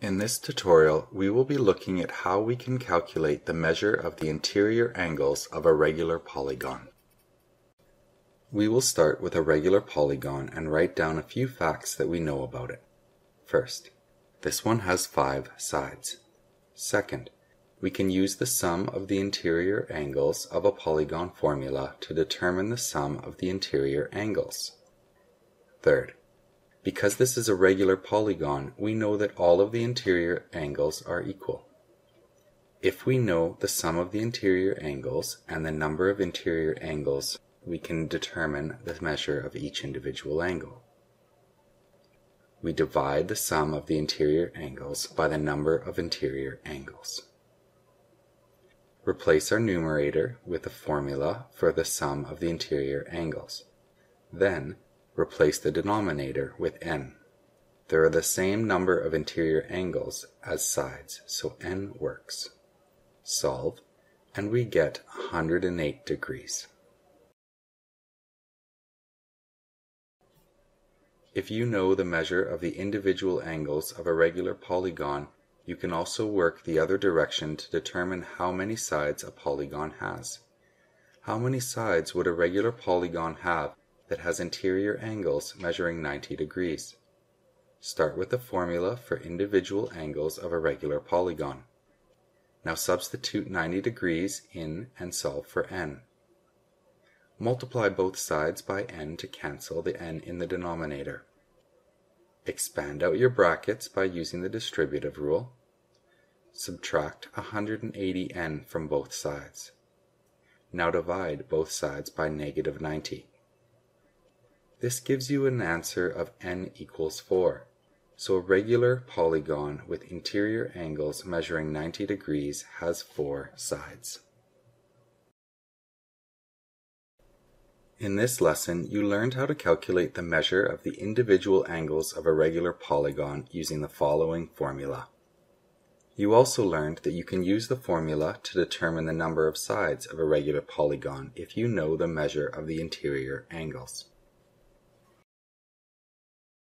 In this tutorial, we will be looking at how we can calculate the measure of the interior angles of a regular polygon. We will start with a regular polygon and write down a few facts that we know about it. First, this one has five sides. Second, we can use the sum of the interior angles of a polygon formula to determine the sum of the interior angles. Third, because this is a regular polygon, we know that all of the interior angles are equal. If we know the sum of the interior angles and the number of interior angles, we can determine the measure of each individual angle. We divide the sum of the interior angles by the number of interior angles. Replace our numerator with the formula for the sum of the interior angles. Then replace the denominator with n. There are the same number of interior angles as sides, so n works. Solve, and we get 108 degrees. If you know the measure of the individual angles of a regular polygon, you can also work the other direction to determine how many sides a polygon has. How many sides would a regular polygon have that has interior angles measuring 90 degrees. Start with the formula for individual angles of a regular polygon. Now substitute 90 degrees in and solve for n. Multiply both sides by n to cancel the n in the denominator. Expand out your brackets by using the distributive rule. Subtract 180n from both sides. Now divide both sides by negative 90. This gives you an answer of n equals 4. So a regular polygon with interior angles measuring 90 degrees has four sides. In this lesson, you learned how to calculate the measure of the individual angles of a regular polygon using the following formula. You also learned that you can use the formula to determine the number of sides of a regular polygon if you know the measure of the interior angles.